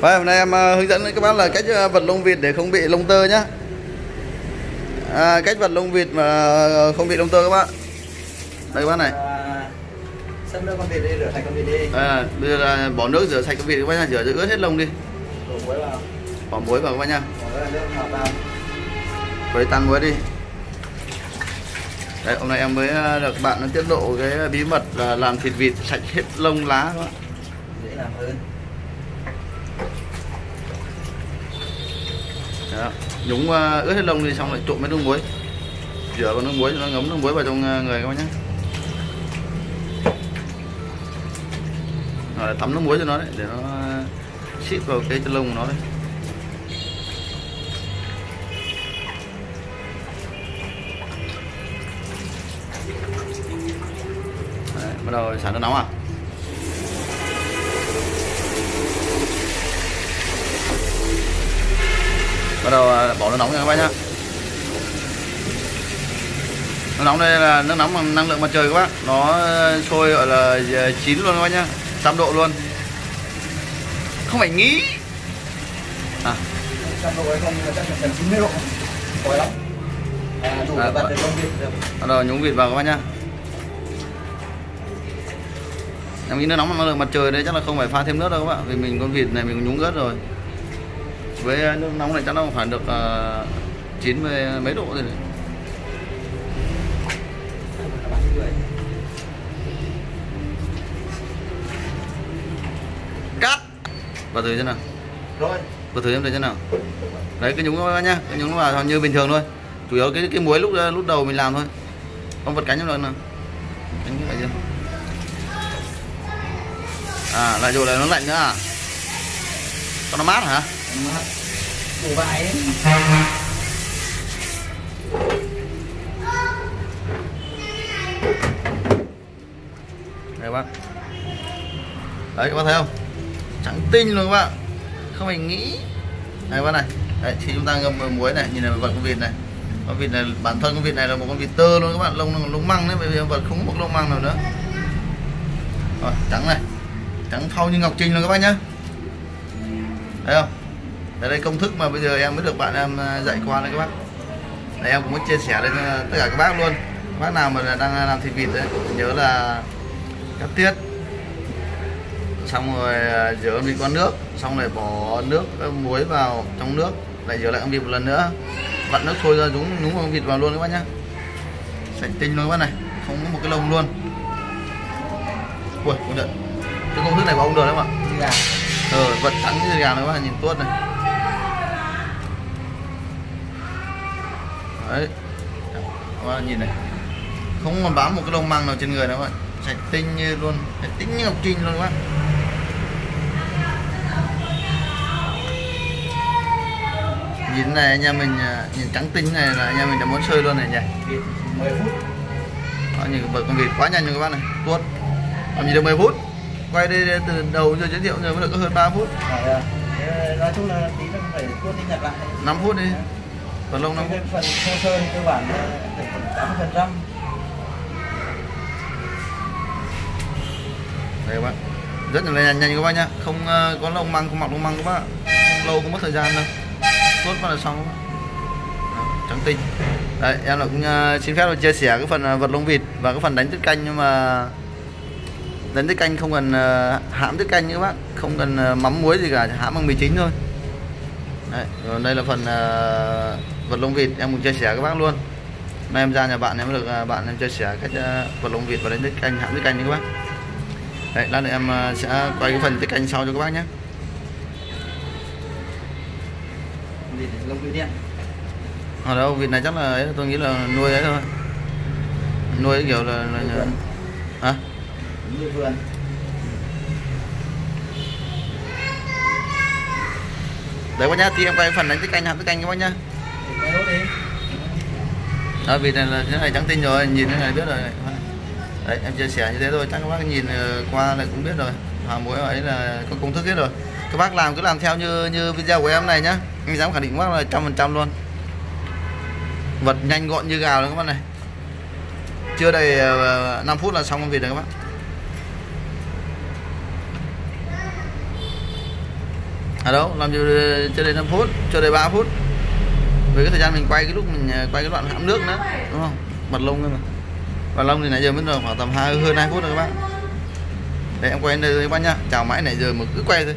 Và hôm nay em ờ, hướng dẫn các bác là cách ờ, vật lông vịt để không bị lông tơ nhá. À, Cách vật lông vịt mà không bị lông tơ các bác. Đây các bác này. À, xâm nước con vịt đi rửa sạch con vịt đi. À, Bây giờ là bỏ nước rửa sạch cái vịt các bác nha Rửa, rửa ướt hết lông đi. Đổ muối vào. Bỏ muối vào các bác nha bỏ nước ngọt vào. Với tan muối đi. Đấy, hôm nay em mới ờ, được bạn nó tiết lộ cái bí mật là làm thịt vịt sạch hết lông lá các bác. Dễ làm hơn Đó. nhúng ờ, ướt hết lông đi xong lại trộn với nước muối. Rửa vào nước muối cho nó ngấm nước muối vào trong ờ, người các bạn nhé. Rồi tắm nước muối cho nó đấy để nó ờ, xịt vào cái chân lông của nó đấy. Bắt đầu sản nó nóng à? Bắt đầu à, bỏ nước nóng nha các bác nhá. Nước nóng đây là nước nóng bằng năng lượng mặt trời các bác. Nó ờ, sôi gọi là ờ, chín luôn các bác nhá. Trăm độ luôn. Không phải nghĩ. À, trăm độ hay không chắc là gần 90 độ. Khói lắm. À, đủ À, để vậy. được con vịt được. Bắt đầu nhúng vịt vào các bác nhá. Em nghĩ nước nóng bằng năng lượng mặt trời đây chắc là không phải pha thêm nước đâu các bạn vì mình con vịt này mình cũng nhúng ớt rồi với ờ, nước nóng này chắc nó phải được uh, 90 mấy độ rồi người. cắt. Vào thử xem nào. Rồi. Vào thử em thử xem nào. Đấy cái nhúng bác nhá. Cái nhúng nó vào như bình thường thôi. Chủ yếu cái cái muối lúc lúc đầu mình làm thôi. Không vật cánh trong lần nào. Cánh cái này chưa à lại rồi là nó lạnh nữa à? Cho nó mát hả củ vải ấy. đây các bạn, đấy các bạn thấy không? Trắng tinh luôn các bạn. Không phải nghĩ. Đây các bạn này. Đấy thì chúng ta ngâm muối này nhìn này vật con vịt này. Con vịt này bản thân con vịt này là một con vịt tơ luôn các bạn. Lông lông măng đấy bởi vì vật không có một lông măng nào nữa. Rồi trắng này. Trắng phau như ngọc trinh luôn các bạn nhá. Thấy không? Đây đây công thức mà bây giờ em mới được bạn em à, dạy qua đây các bác. Đây em cũng muốn chia sẻ lên à, tất cả các bác luôn. Các bác nào mà đang làm thịt vịt đấy nhớ là cắt tiết. Xong rồi à, rửa vịt con nước. Xong rồi bỏ nước muối vào trong nước. Lại rửa lại con vịt một lần nữa. Vặn nước sôi ra nhúng nhúng con vịt vào luôn các bác nhá. Sạch tinh luôn các bác này không có một cái lông luôn. Ui công nhận. Cái công thức này của ông được đấy không ạ gà. Ờ vật trắng như gà nữa các bạn nhìn tuốt này đấy. Các bạn nhìn này. Không còn bám một cái lông măng nào trên người đâu các bạn. Sạch tinh như luôn. Sạch tinh như ngọc trinh luôn các bạn. Nhìn này anh em mình à, nhìn trắng tinh này là anh em mình đã muốn chơi luôn này nhỉ? Vịt 10 phút Đó, nhìn vợ con vịt quá nhanh rồi các bạn này. Tuốt. Làm gì được 10 phút. Quay đây từ đầu giờ giới thiệu giờ mới được hơn 3 phút. À, nói chung là tí nữa phải tuốt đi nhặt lại. 5 phút đi còn lông 5 cái phút phần sơ sơ thì cơ bản là 80 phần trăm. Đây các bạn rất là nhanh nhanh các bác nhá. Không ờ, có lông măng không mặc lông măng các bác ạ. không lâu không mất thời gian đâu. Tuốt vào là xong trắng tinh. Đấy em là cũng ờ, xin phép là chia sẻ cái phần ờ, vật lông vịt và cái phần đánh tiết canh nhưng mà đánh tiết canh không cần ờ, hãm tiết canh các bác. Không cần ờ, mắm muối gì cả hãm bằng mì chính thôi đấy còn đây là phần ờ, vật lông vịt em cũng chia sẻ các bác luôn. Nay em ra nhà bạn em được ờ, bạn em chia sẻ cách ờ, vật lông vịt và đánh tiết canh hãm tiết canh nha các bác. Đấy, lát nữa em ờ, sẽ quay cái phần tiết canh sau cho các bác nhé. Vịt lông vịt đen ở đâu vịt này chắc là ấy, tôi nghĩ là nuôi ấy thôi. Nuôi kiểu là, là, hả? Như vườn đấy bác nhá, thì em quay phần đánh tiết canh hạt tiết canh các bác nhá. Đó, vì này là thế này trắng tinh rồi, nhìn thế này biết rồi. Đấy, em chia sẻ như thế thôi, chắc các bác nhìn ờ, qua là cũng biết rồi. Hòa muối ấy là có công thức hết rồi. Các bác làm cứ làm theo như như video của em này nhá. Em dám khẳng định các bác là trăm phần trăm luôn. Vật nhanh gọn như gào luôn các bác này. Chưa đầy ờ, 5 phút là xong công việc rồi các bác. À đâu, làm gì cho đến 5 phút, cho đến 3 phút. Với cái thời gian mình quay cái lúc mình à, quay cái đoạn hãm nước nữa, đúng không? Mặt lông nữa mà và lông thì nãy giờ mới được khoảng tầm hai, hơn 2 phút rồi các bạn để em quay đây các bạn nhá. Chào mãi nãy giờ mà cứ quay thôi.